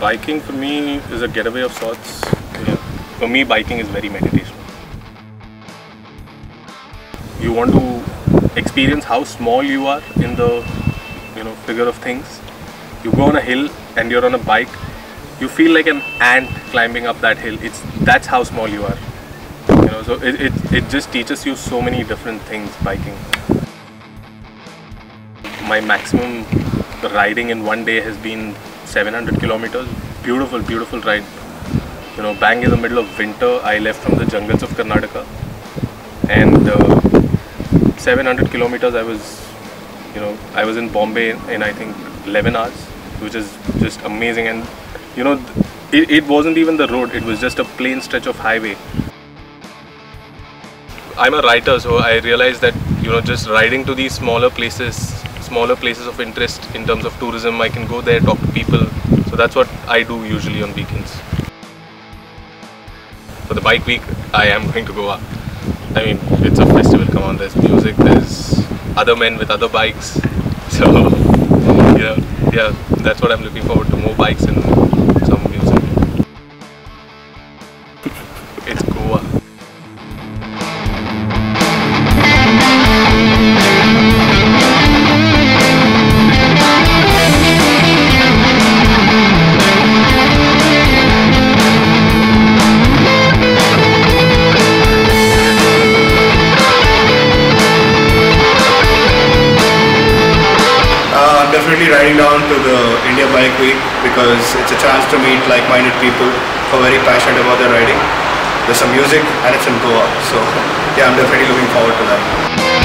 Biking for me is a getaway of sorts. Yeah. For me, biking is very meditational. You want to experience how small you are in the you know figure of things. You go on a hill and you're on a bike. You feel like an ant climbing up that hill. It's that's how small you are. You know, so it, it, it just teaches you so many different things biking. My maximum riding in one day has been 700 kilometers. Beautiful, beautiful ride. You know, bang in the middle of winter, I left from the jungles of Karnataka, and uh, 700 kilometers. I was, you know, I was in Bombay in I think 11 hours, which is just amazing. And you know, it, it wasn't even the road; it was just a plain stretch of highway. I'm a writer, so I realized that you know, just riding to these smaller places smaller places of interest in terms of tourism. I can go there, talk to people. So that's what I do usually on weekends. For the bike week, I am going to Goa. I mean, it's a festival. Come on, there's music, there's other men with other bikes. So, yeah, yeah, that's what I'm looking forward to. More bikes and some I'm definitely riding down to the India Bike Week because it's a chance to meet like-minded people who are very passionate about their riding. There's some music and it's in Goa, so yeah, I'm definitely looking forward to that.